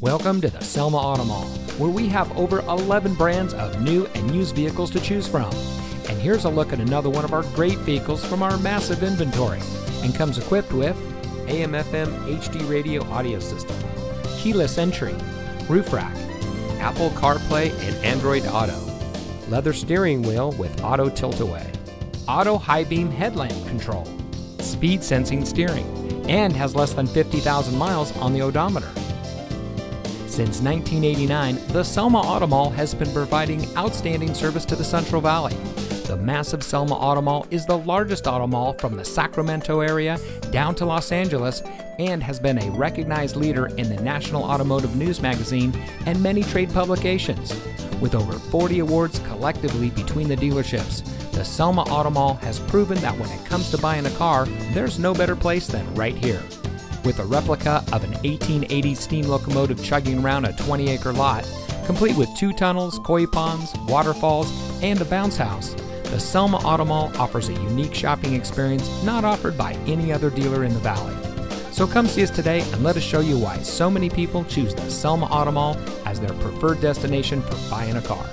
Welcome to the Selma Auto Mall, where we have over 11 brands of new and used vehicles to choose from. And here's a look at another one of our great vehicles from our massive inventory and comes equipped with AM FM HD radio audio system, keyless entry, roof rack, Apple CarPlay and Android Auto, leather steering wheel with auto tilt away, auto high beam headlamp control, speed sensing steering, and has less than 50,000 miles on the odometer. Since 1989, the Selma Auto Mall has been providing outstanding service to the Central Valley. The massive Selma Auto Mall is the largest auto mall from the Sacramento area down to Los Angeles and has been a recognized leader in the National Automotive News magazine and many trade publications. With over 40 awards collectively between the dealerships, the Selma Auto Mall has proven that when it comes to buying a car, there's no better place than right here. With a replica of an 1880 steam locomotive chugging around a 20 acre lot, complete with two tunnels, koi ponds, waterfalls, and a bounce house, the Selma Auto Mall offers a unique shopping experience not offered by any other dealer in the valley. So come see us today and let us show you why so many people choose the Selma Auto Mall as their preferred destination for buying a car.